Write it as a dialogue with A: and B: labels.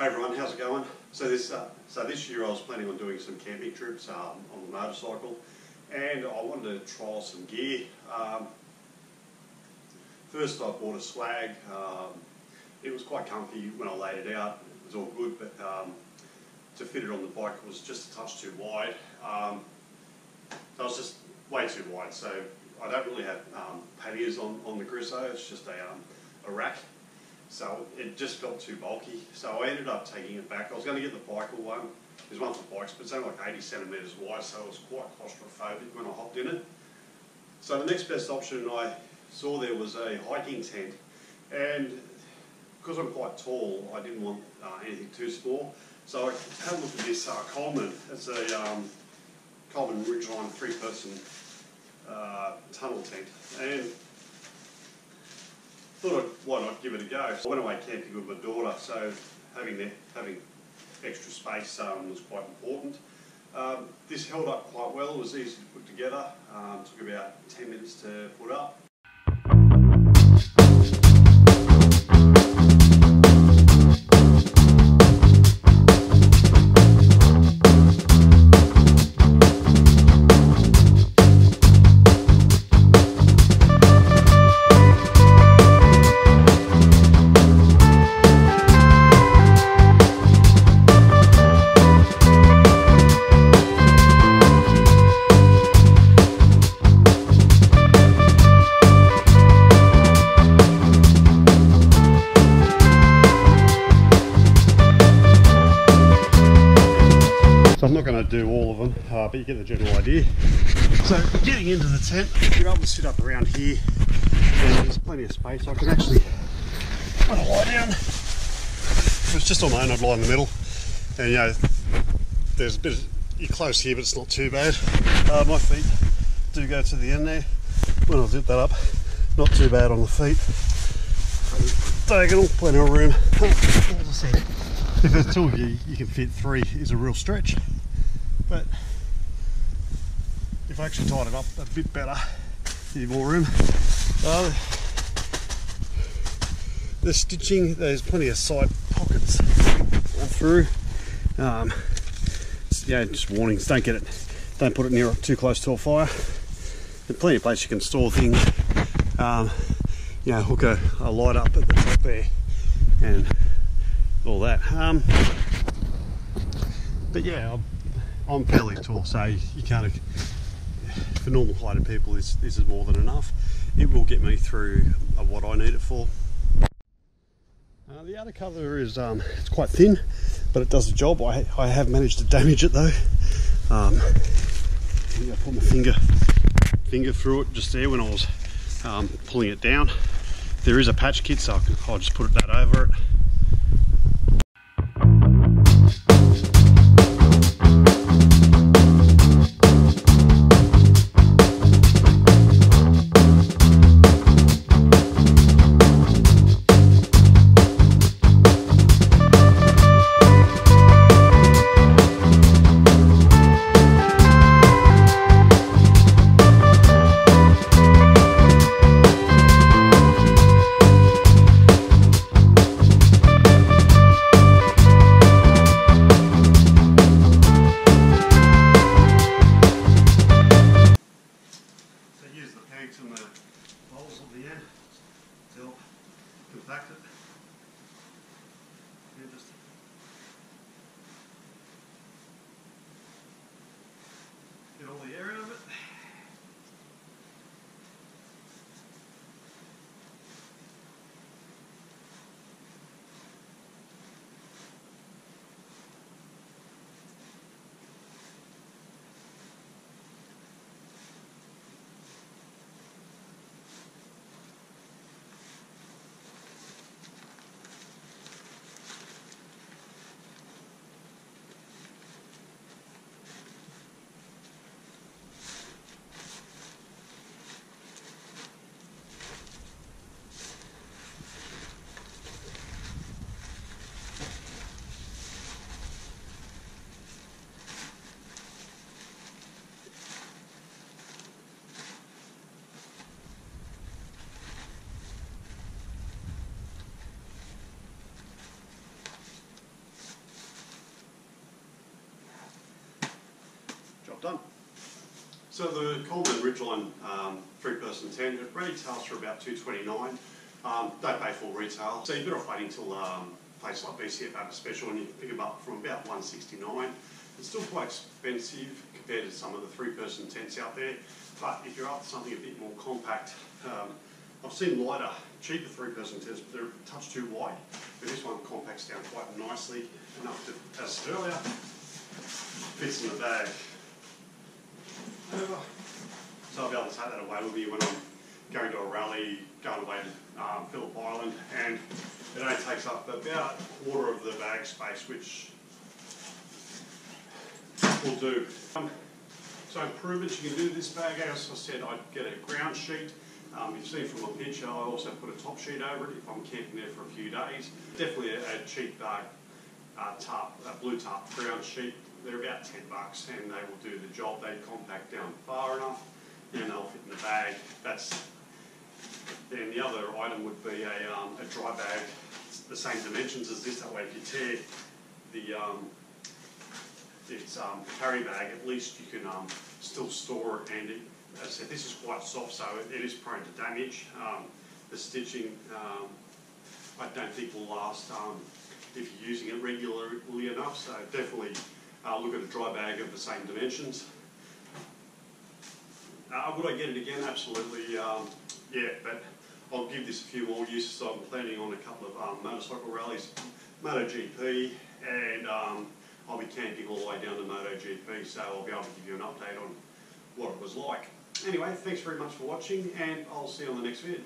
A: Hey everyone, how's it going? So this uh, so this year I was planning on doing some camping trips um, on the motorcycle, and I wanted to trial some gear. Um, first, I bought a swag. Um, it was quite comfy when I laid it out. It was all good, but um, to fit it on the bike was just a touch too wide. Um, it was just way too wide. So I don't really have um, panniers on, on the Grisso. It's just a, um, a rack. So it just felt too bulky. So I ended up taking it back. I was going to get the Bikeal one. There's one for bikes, but it's only like 80 centimetres wide, so it was quite claustrophobic when I hopped in it. So the next best option I saw there was a hiking tent. And because I'm quite tall, I didn't want uh, anything too small. So I had a look at this uh, Coleman. It's a um, Coleman Ridgeline three-person uh, tunnel tent. And thought I'd, why not give it a go. So I went away camping with my daughter, so having the, having extra space um, was quite important. Um, this held up quite well, it was easy to put together, um, took about 10 minutes to put up. I'm not going to do all of them, uh, but you get the general idea. So getting into the tent, you're able to sit up around here, and there's plenty of space. I can actually when I lie down. If it's just on my own, I'd lie in the middle, and you know, there's a bit. Of, you're close here, but it's not too bad. Uh, my feet do go to the end there. When I zip that up, not too bad on the feet. Diagonal, plenty of room. As I said, if there's two of you, you can fit three is a real stretch. But if I actually tied it up a bit better, you have more room. Uh, the stitching, there's plenty of side pockets all through. Um, yeah, just warnings, don't get it, don't put it near too close to a fire. There's plenty of place you can store things. Um, you know, hook a, a light up at the top there and all that. Um, but yeah, I'm, I'm fairly tall, so you can't. For normal heighted people, this this is more than enough. It will get me through uh, what I need it for. Uh, the outer cover is um, it's quite thin, but it does the job. I I have managed to damage it though. Um, I put my finger finger through it just there when I was um, pulling it down. There is a patch kit, so I'll just put it that over it.
B: to my balls of the end till compacted. Interesting. Done.
A: So the Coleman Ridgeline um, three-person tent, it retails for about two twenty-nine. Um, don't pay full retail, so you're better off waiting till um, a place like BCF have a special and you can pick them up from about one sixty-nine. It's still quite expensive compared to some of the three-person tents out there, but if you're after something a bit more compact, um, I've seen lighter, cheaper three-person tents, but they're a touch too wide. But this one compacts down quite nicely enough to, as I said earlier, fits in the bag. So I'll be able to take that away with me when I'm going to a rally, going away to um, Phillip Island, and it only takes up about a quarter of the bag space, which will do. Um, so improvements you can do this bag, as I said, I'd get a ground sheet. Um, you've seen from my picture, I also put a top sheet over it if I'm camping there for a few days. Definitely a, a cheap uh, uh, tarp, a blue tarp ground sheet. They're about 10 bucks and they will do the job. They compact down far enough and they'll fit in the bag. That's then the other item would be a, um, a dry bag, It's the same dimensions as this. That way, if you tear the um, its um, carry bag, at least you can um, still store it. And it, as I said, this is quite soft, so it, it is prone to damage. Um, the stitching, um, I don't think will last um, if you're using it regularly enough. So definitely uh, look at a dry bag of the same dimensions. Uh, would I get it again? Absolutely, um, yeah, but I'll give this a few more uses. I'm planning on a couple of um, motorcycle rallies, MotoGP, and um, I'll be camping all the way down to MotoGP, so I'll be able to give you an update on what it was like. Anyway, thanks very much for watching, and I'll see you on the next vid.